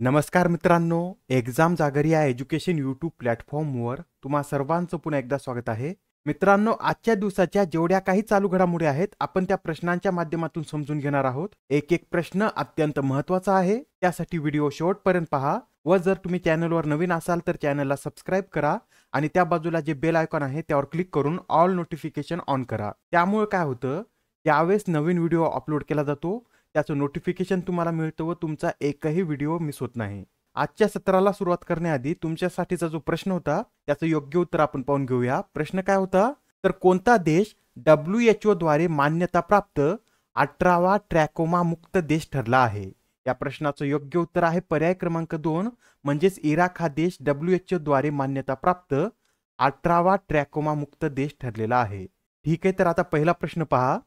नमस्कार मित्रांनो एक्झाम जागर या एज्युकेशन यूट्यूब प्लॅटफॉर्मवर तुम्हा सर्वांचं पुन्हा एकदा स्वागत आहे. मित्रांनो आजच्या दिवसाच्या जेवढ्या काही चालू घडामोडी आहेत आपण त्या प्रश्नांच्या माध्यमातून समजून घेणार आहोत. एक एक प्रश्न अत्यंत महत्त्वाचा आहे. त्यासाठी व्हिडिओ शेवटपर्यंत पहा व जर तुम्ही चॅनलवर नवीन असाल तर चॅनलला सबस्क्राईब करा आणि त्या बाजूला जे बेल आयकॉन आहे त्यावर क्लिक करून ऑल नोटिफिकेशन ऑन करा. त्यामुळे काय होतं त्यावेळेस नवीन व्हिडिओ अपलोड केला जातो त्याचं नोटिफिकेशन तुम्हाला मिळतं व तुमचा एकही व्हिडिओ मिस होत नाही. आजच्या सत्राला सुरुवात करण्याआधी तुमच्यासाठीचा जो प्रश्न होता त्याचं योग्य उत्तर आपण पाहून घेऊया. प्रश्न काय होता? तर कोणता देश डब्ल्यू एच ओ द्वारे मान्यता प्राप्त अठरावा ट्रॅकोमा मुक्त देश ठरला आहे? या प्रश्नाचं योग्य उत्तर आहे पर्याय क्रमांक दोन. म्हणजेच इराक हा देश डब्ल्यू एच ओ द्वारे मान्यता प्राप्त अठरावा ट्रॅकोमा मुक्त देश ठरलेला आहे. ठीक आहे तर आता पहिला प्रश्न पहा.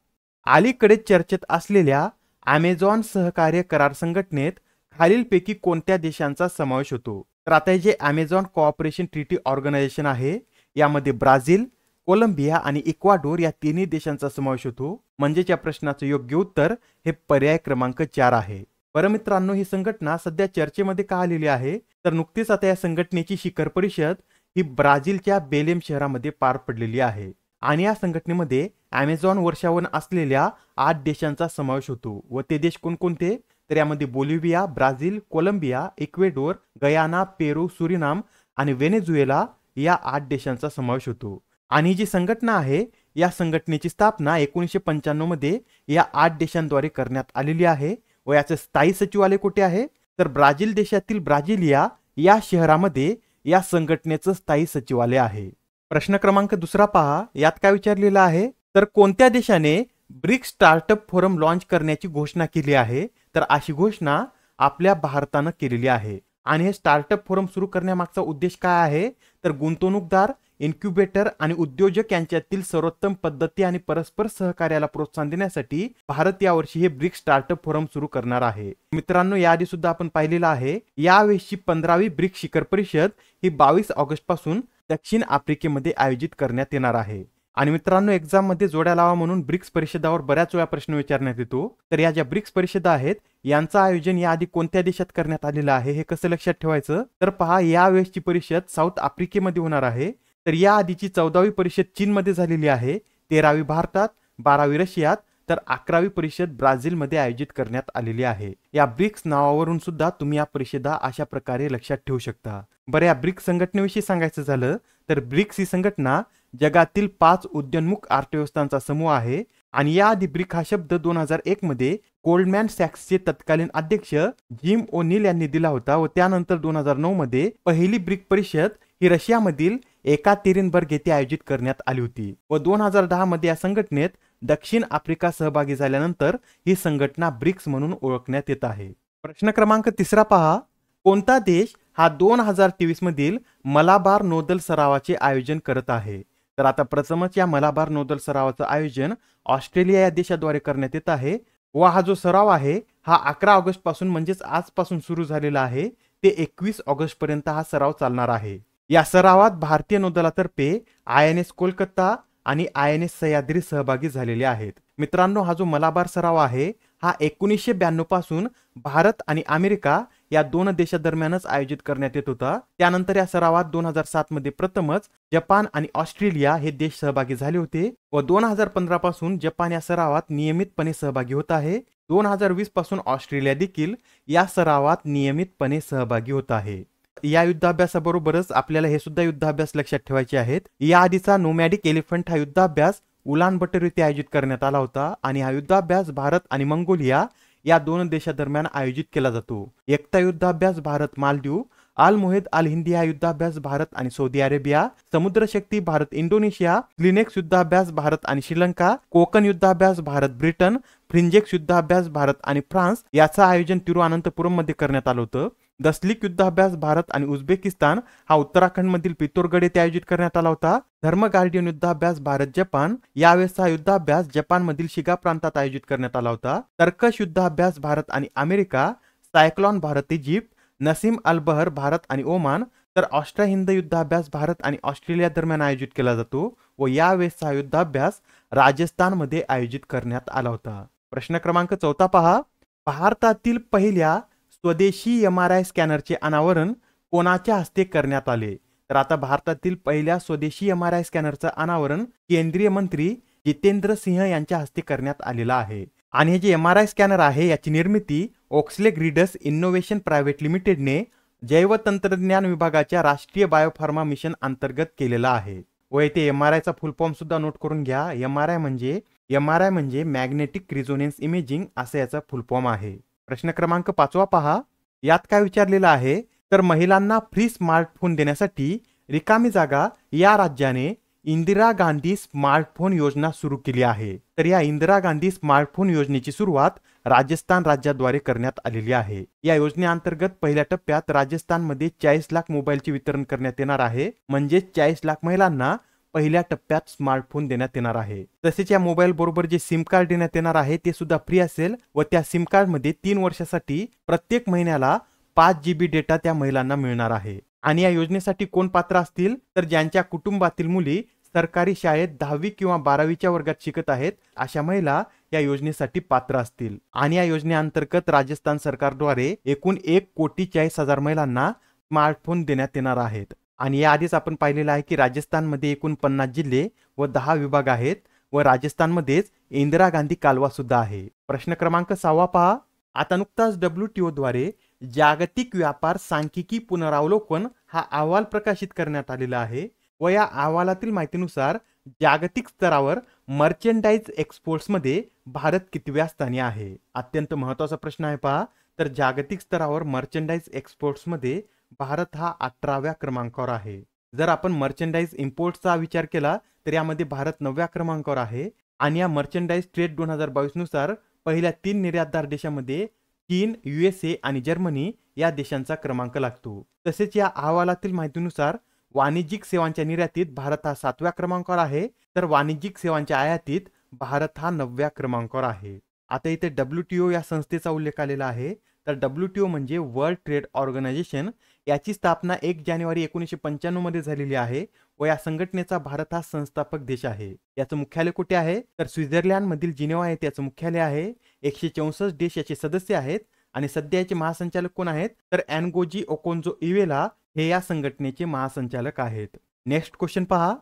अलीकडे चर्चेत असलेल्या अमेझॉन सहकार्य करार संघटनेत खालीलपैकी कोणत्या देशांचा समावेश होतो? तर आता जे अमेझॉन कॉपरेशन ट्रिटी ऑर्गनायझेशन आहे यामध्ये ब्राझील कोलंबिया आणि इक्वाडोर या तिन्ही देशांचा समावेश होतो. म्हणजेच या प्रश्नाचं योग्य उत्तर हे पर्याय क्रमांक चार आहे. बरं मित्रांनो ही संघटना सध्या चर्चेमध्ये का आलेली आहे? तर नुकतीच आता या संघटनेची शिखर परिषद ही ब्राझीलच्या बेलेम शहरामध्ये पार पडलेली आहे. आणि या संघटनेमध्ये ॲमेझॉन वर्षावन असलेल्या आठ देशांचा समावेश होतो व ते देश कोणकोणते? तर यामध्ये Bolivia Brazil Colombia Ecuador Guyana Peru Suriname आणि वेनेझुएला या आठ देशांचा समावेश होतो. आणि जी संघटना आहे या संघटनेची स्थापना एकोणीसशे पंच्याण्णवमध्ये या आठ देशांद्वारे करण्यात आलेली आहे व याचे स्थायी सचिवालय कुठे आहे? तर ब्राझील देशातील ब्राझिलिया या शहरामध्ये या संघटनेचं स्थायी सचिवालय आहे. प्रश्न क्रमांक दुसरा पहा. यात काय विचारलेलं आहे? तर कोणत्या देशाने ब्रिक्स स्टार्टअप फोरम लॉन्च करण्याची घोषणा केली आहे? तर अशी घोषणा आपल्या भारतानं केलेली आहे. आणि हे स्टार्टअप फोरम सुरू करण्यामागचा उद्देश काय आहे? तर गुंतवणूकदार इन्क्युबेटर आणि उद्योजक यांच्यातील सर्वोत्तम पद्धती आणि परस्पर सहकार्याला प्रोत्साहन देण्यासाठी भारत यावर्षी हे ब्रिक्स स्टार्टअप फोरम सुरू करणार आहे. मित्रांनो याआधी सुद्धा आपण पाहिलेलं आहे यावेळीची पंधरावी ब्रिक्स शिखर परिषद ही बावीस ऑगस्टपासून दक्षिण आफ्रिकेमध्ये आयोजित करण्यात येणार आहे. आणि मित्रांनो एक्झाममध्ये जोड्या लावा म्हणून ब्रिक्स परिषदावर बऱ्याच वेळा प्रश्न विचारण्यात येतो. तर या ज्या ब्रिक्स परिषदा आहेत यांचं आयोजन याआधी कोणत्या देशात करण्यात आलेलं आहे हे कसं लक्षात ठेवायचं? तर पहा यावेळेसची परिषद साऊथ आफ्रिकेमध्ये होणार आहे. तर या आधीची चौदावी परिषद चीनमध्ये झालेली आहे तेरावी भारतात बारावी रशियात तर अकरावी परिषद ब्राझीलमध्ये आयोजित करण्यात आलेली आहे. या ब्रिक्स नावावरून सुद्धा तुम्ही या परिषदा अशा प्रकारे लक्षात ठेवू शकता. बरं या ब्रिक्स संघटनेविषयी सांगायचं झालं तर ब्रिक्स ही संघटना जगातील पाच उद्योन्मुख अर्थव्यवस्थांचा समूह आहे आणि याआधी ब्रिक हा शब्द दोन हजार एक मध्ये गोल्डमॅन सॅक्सचे तत्कालीन अध्यक्ष जिम ओनिल यांनी दिला होता व त्यानंतर दोन हजार नऊ मध्ये पहिली ब्रिक परिषद ही रशियामधील एका तेरिनबर्ग येथे आयोजित करण्यात आली होती व दोन हजार दहा मध्ये या संघटनेत दक्षिण आफ्रिका सहभागी झाल्यानंतर ही संघटना ब्रिक्स म्हणून ओळखण्यात येत आहे. प्रश्न क्रमांक तिसरा पहा. कोणता देश हा दोन हजार तेवीस मधील मलाबार नोदल सरावाचे आयोजन करत आहे? तर आता प्रथमच या मलाबार नोदल सरावाचं आयोजन ऑस्ट्रेलिया या देशाद्वारे करण्यात येत आहे व हा जो सराव आहे हा अकरा ऑगस्टपासून म्हणजेच आजपासून सुरू झालेला आहे ते एकवीस ऑगस्ट पर्यंत हा सराव चालणार आहे. या सरावात भारतीय नौदलातर्फे आय एन एस कोलकाता आणि आय एन एस सह्याद्री सहभागी झालेले आहेत. मित्रांनो हा जो मलाबार सराव आहे हा एकोणीसशे ब्याण्णवपासून भारत आणि अमेरिका या दोन देशादरम्यानच आयोजित करण्यात येत होता. त्यानंतर या सरावात दोन हजार सात मध्ये प्रथमच जपान आणि ऑस्ट्रेलिया हे देश सहभागी झाले होते व दोन हजार पंधरा पासून जपान या सरावात नियमितपणे सहभागी होत आहे. दोन हजार वीसपासून ऑस्ट्रेलिया देखील या सरावात नियमितपणे सहभागी होत आहे. या युद्धाभ्यासाबरोबरच आपल्याला हे सुद्धा युद्धाभ्यास लक्षात ठेवायचे आहेत. या आधीचा नोमॅडिक एलिफंट हा युद्धाभ्यास उलान बटर येथे आयोजित करण्यात आला होता आणि हा युद्धाभ्यास भारत आणि मंगोलिया या दोन देशादरम्यान आयोजित केला जातो. एकता युद्धाभ्यास भारत मालदीव अल मोहेद अल हिंदी हा युद्धाभ्यास भारत आणि सौदी अरेबिया समुद्र शक्ती भारत इंडोनेशिया क्लिनेक्स युद्धाभ्यास भारत आणि श्रीलंका कोकण युद्धाभ्यास भारत ब्रिटन फ्रिंजेक्स युद्धाभ्यास भारत आणि फ्रान्स याचं आयोजन तिरुअनंतपुरममध्ये करण्यात आलं होतं. दसलिक युद्धाभ्यास भारत आणि उझबेकिस्तान हा उत्तराखंडमधील पितोरगड येथे आयोजित करण्यात आला होता. धर्म गार्डियन युद्धाभ्यास भारत जपान. यावेळेस हा युद्धाभ्यास जपानमधील शिगा प्रांतात आयोजित करण्यात आला होता. तर्कश युद्धाभ्यास भारत आणि America. Cyclone Bharat Egypt. Naseem Al Bahr Bharat आणि ओमान. तर ऑस्ट्रा हिंद युद्धाभ्यास भारत आणि ऑस्ट्रेलिया दरम्यान आयोजित केला जातो व यावेळेस हा युद्धाभ्यास राजस्थानमध्ये आयोजित करण्यात आला होता. प्रश्न क्रमांक चौथा पहा. भारतातील पहिल्या स्वदेशी एम आर आय स्कॅनरचे अनावरण कोणाच्या हस्ते करण्यात आले? तर आता भारतातील पहिल्या स्वदेशी एम आर आय स्कॅनरचं अनावरण केंद्रीय मंत्री जितेंद्र सिंह यांच्या हस्ते करण्यात आलेला आहे. आणि हे जे एम आर आय स्कॅनर आहे याची निर्मिती ओक्सले ग्रीडस इनोव्हेशन प्रायव्हेट लिमिटेडने जैवतंत्रज्ञान विभागाच्या राष्ट्रीय बायोफार्मा मिशन अंतर्गत केलेला आहे. व येथे एम आर आयचा फुल फॉर्म सुद्धा नोट करून घ्या. एम आर आय म्हणजे एम आर आय म्हणजे मॅग्नेटिक रिझोनेन्स इमेजिंग असं याचा फुल फॉर्म आहे. प्रश्न क्रमांक पाचवा पहा. यात काय विचारलेलं आहे? तर महिलांना फ्री स्मार्टफोन देण्यासाठी रिकामी जागा या राज्याने इंदिरा गांधी स्मार्टफोन योजना सुरू केली आहे. तर या इंदिरा गांधी स्मार्टफोन योजनेची सुरुवात राजस्थान राज्याद्वारे करण्यात आलेली आहे. या योजनेअंतर्गत पहिल्या टप्प्यात राजस्थानमध्ये चाळीस लाख मोबाईलचे वितरण करण्यात येणार आहे. म्हणजेच चाळीस लाख महिलांना पहिल्या टप्प्यात स्मार्टफोन देण्यात येणार आहे. तसेच या मोबाईल बरोबर जे सिम कार्ड देण्यात येणार आहे ते सुद्धा फ्री असेल व त्या सिम कार्डमध्ये तीन वर्षासाठी प्रत्येक महिन्याला पाच जीबी डेटा त्या महिलांना मिळणार आहे. आणि या योजनेसाठी कोण पात्र असतील? तर ज्यांच्या कुटुंबातील मुली सरकारी शाळेत दहावी किंवा बारावीच्या वर्गात शिकत आहेत अशा महिला या योजनेसाठी पात्र असतील. आणि या योजनेअंतर्गत राजस्थान सरकारद्वारे एकूण एक कोटी चाळीस हजार महिलांना स्मार्टफोन देण्यात येणार आहेत. आणि याआधीच आपण पाहिलेलं आहे की राजस्थानमध्ये एकूण पन्नास जिल्हे व दहा विभाग आहेत व राजस्थानमध्येच इंदिरा गांधी कालवा सुद्धा आहे. प्रश्न क्रमांक सहावा पहा. आता नुकताच डब्ल्यू द्वारे जागतिक व्यापार सांख्यिकी पुनरावलोकन हा अहवाल प्रकाशित करण्यात आलेला आहे व या अहवालातील माहितीनुसार जागतिक स्तरावर मर्चेंडाईज एक्सपोर्ट्समध्ये भारत कितव्या स्थानी आहे? अत्यंत महत्त्वाचा प्रश्न आहे पहा. तर जागतिक स्तरावर मर्चेंडाईज एक्सपोर्ट्समध्ये भारत हा अठराव्या क्रमांकावर आहे. जर आपण मर्चंडाईज इम्पोर्टचा विचार केला तर यामध्ये भारत नवव्या क्रमांकावर आहे आणि या मर्चंडाईज ट्रेड दोन हजार बावीसनुसार पहिल्या तीन निर्यातदार देशामध्ये चीन युएसए आणि जर्मनी या देशांचा क्रमांक लागतो. तसेच या अहवालातील माहितीनुसार वाणिज्यिक सेवांच्या निर्यातीत भारत हा सातव्या क्रमांकावर आहे तर वाणिज्यिक सेवांच्या आयातीत भारत हा नवव्या क्रमांकावर आहे. आता इथे डब्ल्यू या संस्थेचा उल्लेख आलेला आहे. तर डब्ल्यू टी ओ म्हणजे वर्ल्ड ट्रेड ऑर्गनायझेशन याची स्थापना एक जानेवारी एकोणीसशे पंच्याण्णवमध्ये झालेली आहे व या संघटनेचा भारत हा संस्थापक देश आहे. याचं मुख्यालय कुठे आहे? तर स्वित्झर्लंड मधील जिनेवा येथे त्याचं मुख्यालय आहे. एकशे चौसष्ट देश याचे सदस्य आहेत आणि सध्या याचे महासंचालक कोण आहेत? तर अँगोजी ओकोन्जो इवेला हे या संघटनेचे महासंचालक आहेत. नेक्स्ट क्वेश्चन पहा.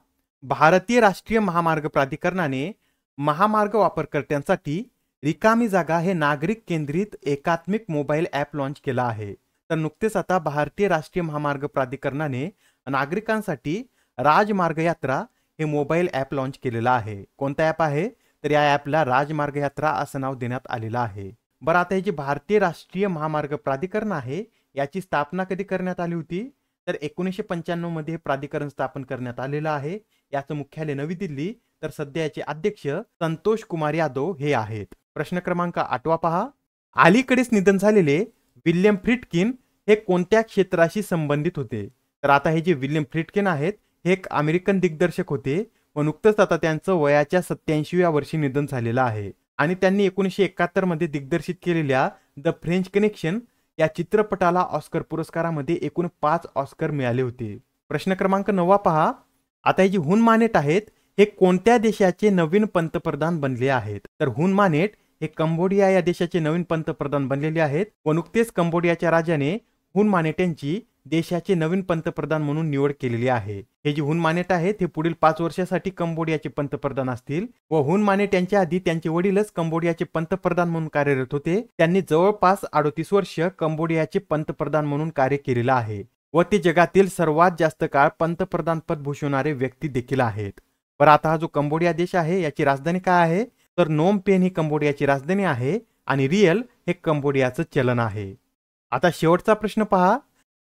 भारतीय राष्ट्रीय महामार्ग प्राधिकरणाने महामार्ग वापरकर्त्यांसाठी रिकामी जागा हे नागरिक केंद्रित एकात्मिक मोबाईल ॲप लॉन्च केला आहे. तर नुकतेच आता भारतीय राष्ट्रीय महामार्ग प्राधिकरणाने नागरिकांसाठी राजमार्ग यात्रा हे मोबाईल ॲप लॉन्च केलेलं आहे. कोणता ॲप आहे? तर या ॲपला राजमार्ग यात्रा असं नाव देण्यात आलेलं आहे. बरं आता हे जे भारतीय राष्ट्रीय महामार्ग प्राधिकरण आहे याची स्थापना कधी करण्यात आली होती? तर एकोणीसशे पंच्याण्णवमध्ये हे प्राधिकरण स्थापन करण्यात आलेलं आहे. याचं मुख्यालय नवी दिल्ली. तर सध्या याचे अध्यक्ष संतोष कुमार यादव हे आहेत. प्रश्न क्रमांक आठवा पहा. अलीकडेच निधन झालेले विल्यम फ्रिटकिन हे कोणत्या क्षेत्राशी संबंधित होते? तर आता हे जे विल्यम फ्रिटकिन आहेत हे एक अमेरिकन दिग्दर्शक होते. व नुकतंच आता त्यांचं वयाच्या सत्याऐंशीव्या वर्षी निधन झालेलं आहे. आणि त्यांनी एकोणीसशे एकाहत्तरमध्ये दिग्दर्शित केलेल्या द फ्रेंच कनेक्शन या चित्रपटाला ऑस्कर पुरस्कारामध्ये एकूण पाच ऑस्कर मिळाले होते. प्रश्न क्रमांक नववा पहा. आता हे जे हुन मानेट आहेत हे कोणत्या देशाचे नवीन पंतप्रधान बनले आहेत? तर हुन मानेट हे कंबोडिया या देशाचे नवीन पंतप्रधान बनलेले आहेत. व नुकतेच कंबोडियाच्या राजाने हुन मानेट यांची देशाचे नवीन पंतप्रधान म्हणून निवड केलेली आहे. हे जे हुन मानेट आहेत हे पुढील पाच वर्षासाठी कंबोडियाचे पंतप्रधान असतील. व हुन मानेट यांच्या आधी त्यांचे वडीलच कंबोडियाचे पंतप्रधान म्हणून कार्यरत होते. त्यांनी जवळपास अडोतीस वर्ष कंबोडियाचे पंतप्रधान म्हणून कार्य केलेलं आहे. व ते जगातील सर्वात जास्त काळ पंतप्रधान पद भूषवणारे व्यक्ती देखील आहेत. बरं आता हा जो कंबोडिया देश आहे याची राजधानी काय आहे? तर नोम पेन ही कंबोडियाची राजधानी आहे आणि रियल हे कंबोडियाचं चलन आहे. आता शेवटचा प्रश्न पहा.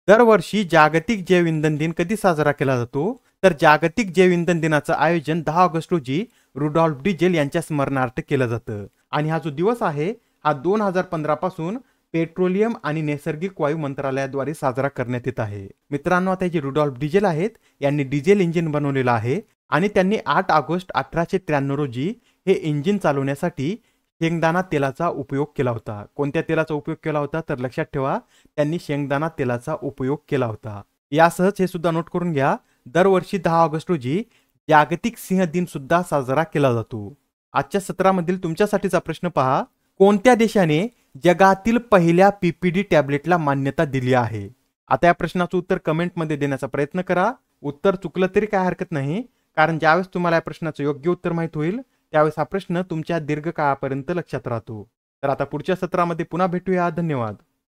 दरवर्षी जागतिक जैव इंधन दिन कधी साजरा केला जातो? तर जागतिक जैव इंधन दिनाचं आयोजन दहा ऑगस्ट रोजी रुडॉल्फ डिजेल यांच्या स्मरणार्थ केलं जातं. आणि हा जो दिवस आहे हा दोन हजार पंधरा पासून पेट्रोलियम आणि नैसर्गिक वायू मंत्रालयाद्वारे साजरा करण्यात येत आहे. मित्रांनो आता जे रुडॉल्फ डिझेल आहेत यांनी डिझेल इंजिन बनवलेलं आहे आणि त्यांनी आठ ऑगस्ट अठराशे त्र्याण्णव रोजी हे इंजिन चालवण्यासाठी शेंगदाणा तेलाचा उपयोग केला होता. कोणत्या तेलाचा उपयोग केला होता? तर लक्षात ठेवा त्यांनी शेंगदाणा तेलाचा उपयोग केला होता. यासहच हे सुद्धा नोट करून घ्या. दरवर्षी दहा ऑगस्ट रोजी जागतिक सिंह दिन सुद्धा साजरा केला जातो. आजच्या सत्रामधील तुमच्यासाठीचा प्रश्न पहा कोणत्या देशाने जगातील पहिल्या पीपीडी टॅबलेटला मान्यता दिली आहे? आता या प्रश्नाचं उत्तर कमेंटमध्ये देण्याचा प्रयत्न करा. उत्तर चुकलं तरी काय हरकत नाही कारण ज्यावेळेस तुम्हाला या प्रश्नाचं योग्य उत्तर माहीत होईल त्यावेळेस हा प्रश्न तुमच्या दीर्घकाळापर्यंत लक्षात राहतो. तर आता पुढच्या सत्रामध्ये पुन्हा भेटूया. धन्यवाद.